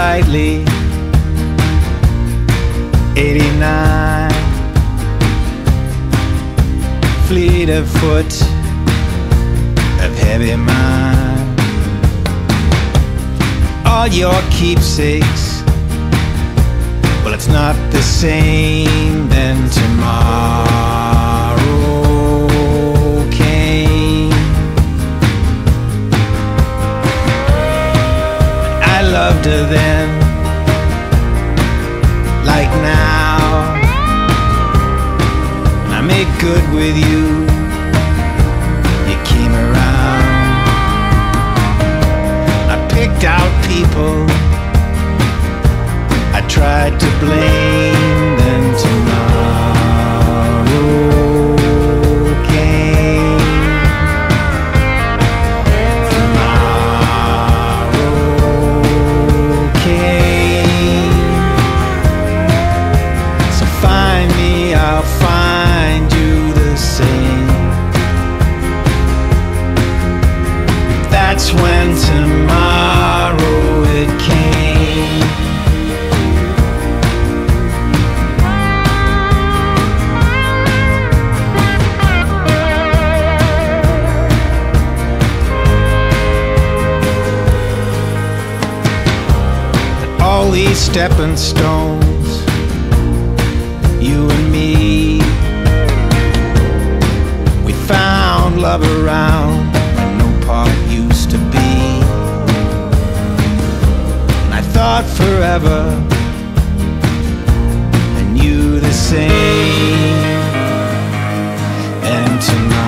lightly. 89 Fleet of foot of heavy mind. All your keepsakes, well, it's not the same than tomorrow loved her then, like now. I made good with you. You came around. I picked out people. I tried to blame holy stepping stones, you and me. We found love around where no part used to be. And I thought forever, and you the same. And tonight.